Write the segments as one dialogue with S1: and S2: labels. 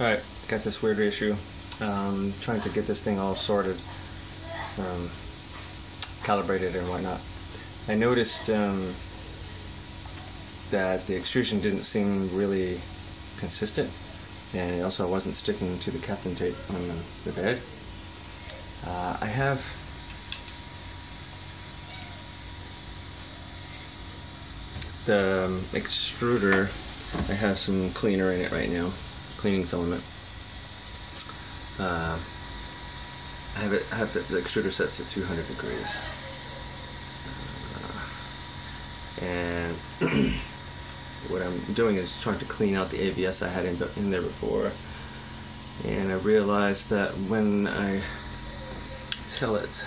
S1: Alright, got this weird issue. Um, trying to get this thing all sorted, um, calibrated and whatnot. I noticed um, that the extrusion didn't seem really consistent, and also wasn't sticking to the Kapton tape on the, the bed. Uh, I have the um, extruder. I have some cleaner in it right now, cleaning filament. Uh, I have it. I have the, the extruder set to 200 degrees, uh, and what I'm doing is trying to clean out the ABS I had in, in there before. And I realized that when I tell it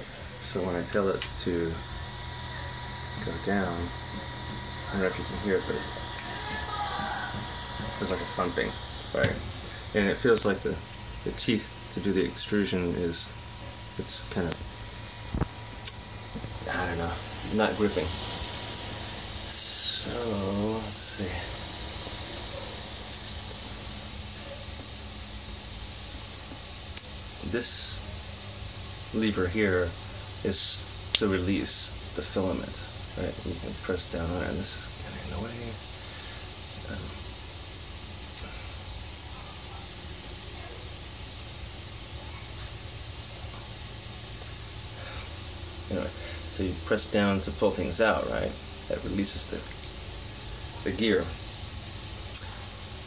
S1: so when I tell it to go down I don't know if you can hear it but feels like a thumping right? And it feels like the the teeth to do the extrusion is it's kind of I don't know not gripping. So let's see. This lever here is to release the filament right you can press down on it and this is of in the way um, Anyway, so you press down to pull things out, right? That releases the the gear.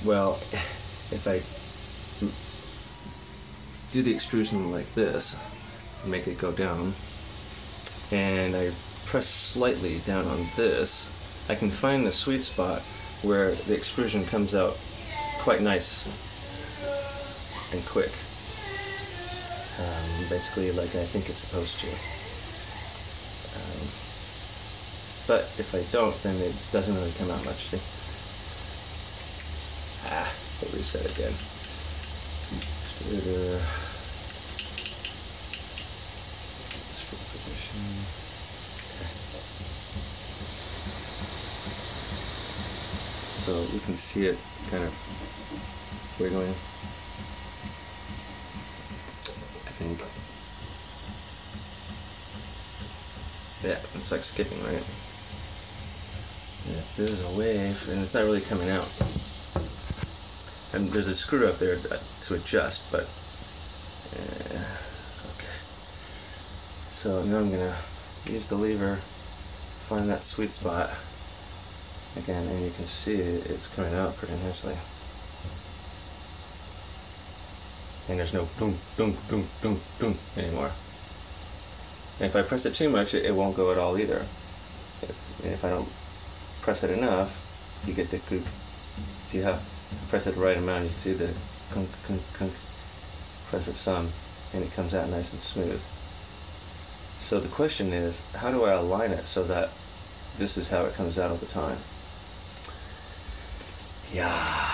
S1: Well, if I do the extrusion like this, make it go down, and I press slightly down on this, I can find the sweet spot where the extrusion comes out quite nice and quick. Um, basically, like I think it's supposed to. Um, but if I don't, then it doesn't really come out much. See? Ah, I'll reset again. Extruder. Extruder position. Okay. So you can see it kind of wiggling. I think. Yeah, it's like skipping, right? If there's a wave, and it's not really coming out. And there's a screw up there to adjust, but uh, okay. So now I'm gonna use the lever, find that sweet spot again, and you can see it's coming out pretty nicely. And there's no boom, boom, boom, boom, boom anymore. And if I press it too much, it, it won't go at all either. If, and if I don't press it enough, you get the goop. See how press it the right amount, you can see the kunk, kunk, kunk. Press it some, and it comes out nice and smooth. So the question is, how do I align it so that this is how it comes out all the time? Yeah.